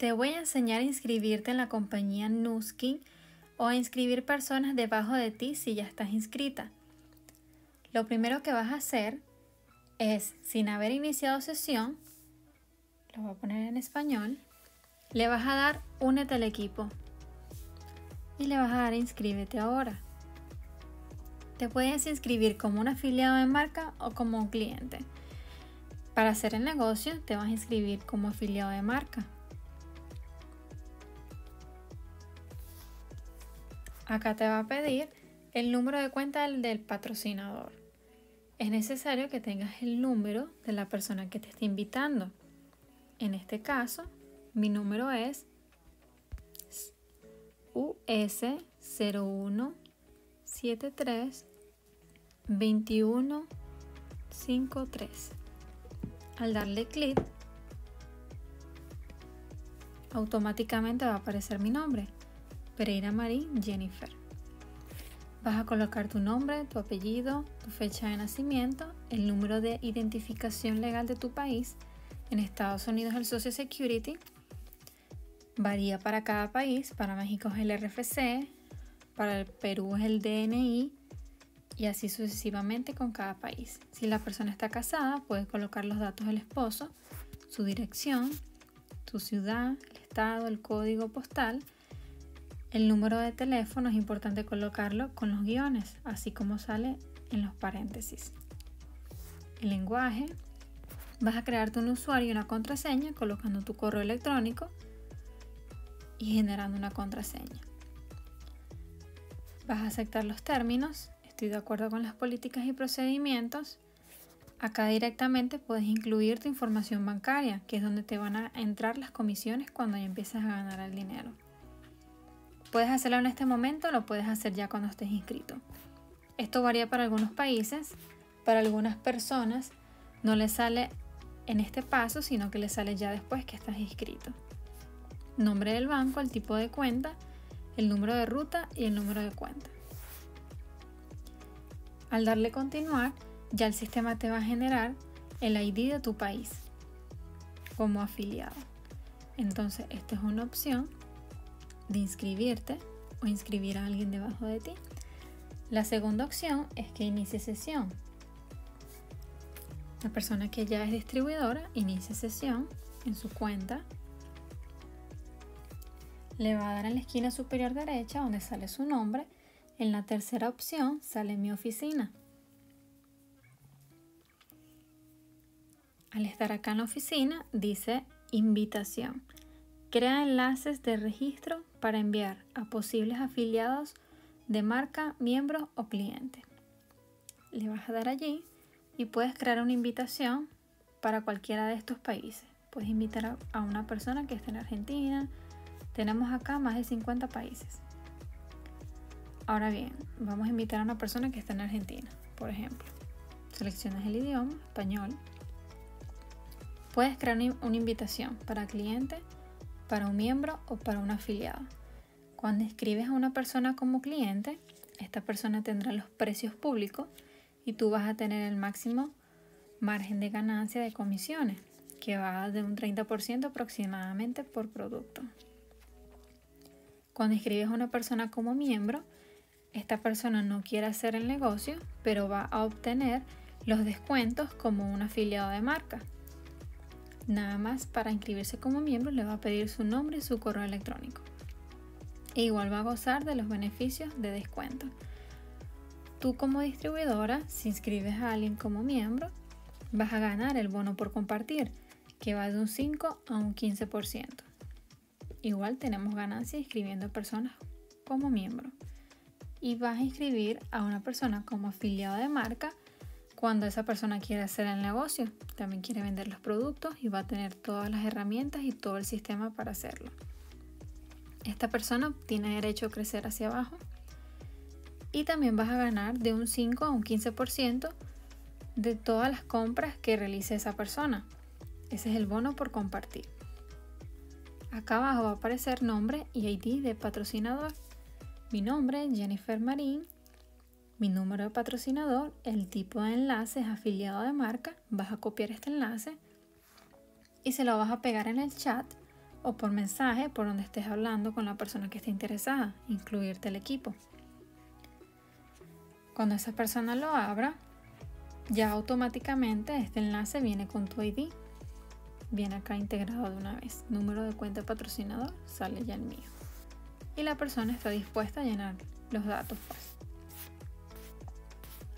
Te voy a enseñar a inscribirte en la compañía Nuskin o a inscribir personas debajo de ti si ya estás inscrita. Lo primero que vas a hacer es, sin haber iniciado sesión, lo voy a poner en español, le vas a dar únete al equipo y le vas a dar inscríbete ahora. Te puedes inscribir como un afiliado de marca o como un cliente. Para hacer el negocio te vas a inscribir como afiliado de marca. Acá te va a pedir el número de cuenta del, patrocinador. Es necesario que tengas el número de la persona que te está invitando. En este caso, mi número es US0173 2153. Al darle clic, automáticamente va a aparecer mi nombre. Pereira Marín Jennifer. Vas a colocar tu nombre, tu apellido, tu fecha de nacimiento, el número de identificación legal de tu país. En Estados Unidos el Social Security varía para cada país. Para México es el RFC, para el Perú es el DNI y así sucesivamente con cada país. Si la persona está casada, puedes colocar los datos del esposo, su dirección, su ciudad, el estado, el código postal el número de teléfono es importante colocarlo con los guiones, así como sale en los paréntesis. El lenguaje. Vas a crearte un usuario y una contraseña colocando tu correo electrónico y generando una contraseña. Vas a aceptar los términos. Estoy de acuerdo con las políticas y procedimientos. Acá directamente puedes incluir tu información bancaria, que es donde te van a entrar las comisiones cuando ya empiezas a ganar el dinero. Puedes hacerlo en este momento o lo puedes hacer ya cuando estés inscrito. Esto varía para algunos países, para algunas personas no le sale en este paso, sino que le sale ya después que estás inscrito. Nombre del banco, el tipo de cuenta, el número de ruta y el número de cuenta. Al darle continuar, ya el sistema te va a generar el ID de tu país como afiliado. Entonces, esta es una opción de inscribirte o inscribir a alguien debajo de ti. La segunda opción es que inicie sesión. La persona que ya es distribuidora inicia sesión en su cuenta. Le va a dar en la esquina superior derecha donde sale su nombre. En la tercera opción sale mi oficina. Al estar acá en la oficina dice invitación. Crea enlaces de registro para enviar a posibles afiliados de marca, miembro o cliente. Le vas a dar allí y puedes crear una invitación para cualquiera de estos países. Puedes invitar a una persona que esté en Argentina. Tenemos acá más de 50 países. Ahora bien, vamos a invitar a una persona que está en Argentina, por ejemplo. Seleccionas el idioma, español. Puedes crear una invitación para cliente para un miembro o para un afiliado. Cuando escribes a una persona como cliente, esta persona tendrá los precios públicos y tú vas a tener el máximo margen de ganancia de comisiones, que va de un 30% aproximadamente por producto. Cuando escribes a una persona como miembro, esta persona no quiere hacer el negocio, pero va a obtener los descuentos como un afiliado de marca. Nada más para inscribirse como miembro le va a pedir su nombre y su correo electrónico. E igual va a gozar de los beneficios de descuento. Tú como distribuidora, si inscribes a alguien como miembro, vas a ganar el bono por compartir, que va de un 5 a un 15%. Igual tenemos ganancia inscribiendo personas como miembro. Y vas a inscribir a una persona como afiliado de marca cuando esa persona quiere hacer el negocio, también quiere vender los productos y va a tener todas las herramientas y todo el sistema para hacerlo. Esta persona tiene derecho a crecer hacia abajo y también vas a ganar de un 5 a un 15% de todas las compras que realice esa persona. Ese es el bono por compartir. Acá abajo va a aparecer nombre y ID de patrocinador. Mi nombre, Jennifer Marín, mi número de patrocinador, el tipo de enlace es afiliado de marca, vas a copiar este enlace y se lo vas a pegar en el chat o por mensaje por donde estés hablando con la persona que esté interesada, incluirte el equipo. Cuando esa persona lo abra, ya automáticamente este enlace viene con tu ID. Viene acá integrado de una vez. Número de cuenta patrocinador sale ya el mío. Y la persona está dispuesta a llenar los datos. Pues.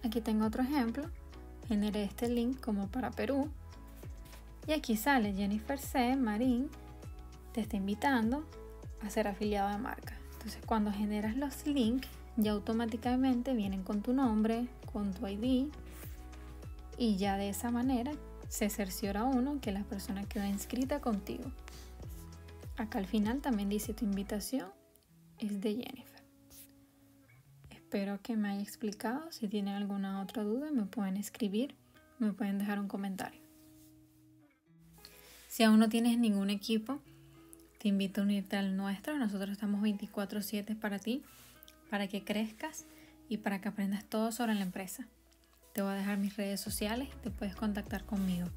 Aquí tengo otro ejemplo. Generé este link como para Perú. Y aquí sale Jennifer C. Marín te está invitando a ser afiliado de marca. Entonces cuando generas los links ya automáticamente vienen con tu nombre, con tu ID y ya de esa manera se cerciora uno que la persona quedó inscrita contigo. Acá al final también dice tu invitación es de Jennifer. Espero que me haya explicado. Si tienen alguna otra duda me pueden escribir, me pueden dejar un comentario. Si aún no tienes ningún equipo, te invito a unirte al nuestro. Nosotros estamos 24/7 para ti, para que crezcas y para que aprendas todo sobre la empresa. Te voy a dejar mis redes sociales, te puedes contactar conmigo.